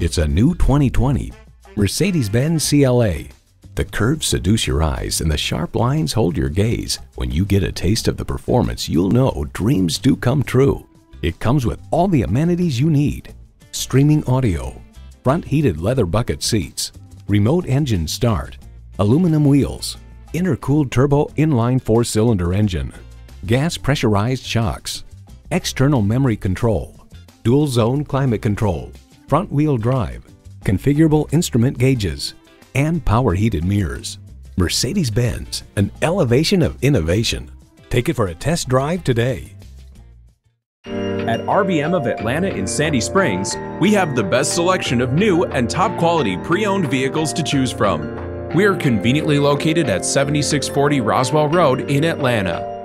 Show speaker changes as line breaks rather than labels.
It's a new 2020 Mercedes-Benz CLA. The curves seduce your eyes and the sharp lines hold your gaze. When you get a taste of the performance, you'll know dreams do come true. It comes with all the amenities you need. Streaming audio, front heated leather bucket seats, remote engine start, aluminum wheels, intercooled turbo inline four-cylinder engine, gas pressurized shocks, external memory control, dual zone climate control, front wheel drive, configurable instrument gauges, and power heated mirrors. Mercedes-Benz, an elevation of innovation. Take it for a test drive today.
At RBM of Atlanta in Sandy Springs, we have the best selection of new and top quality pre owned vehicles to choose from. We are conveniently located at 7640 Roswell Road in Atlanta.